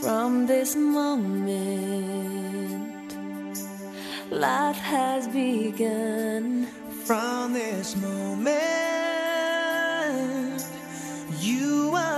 From this moment, life has begun. From this moment, you are.